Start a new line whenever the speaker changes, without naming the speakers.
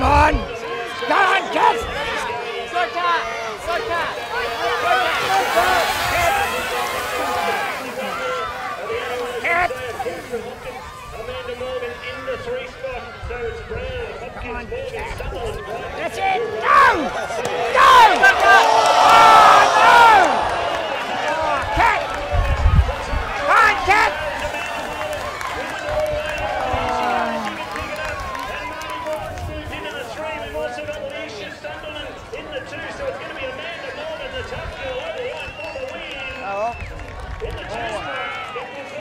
Come on! Come on, kids! Sorta! Sorta! Kids! Amanda Morgan in the three spot. So it's Brown, Hopkins, Morgan,
Stumble. 가요.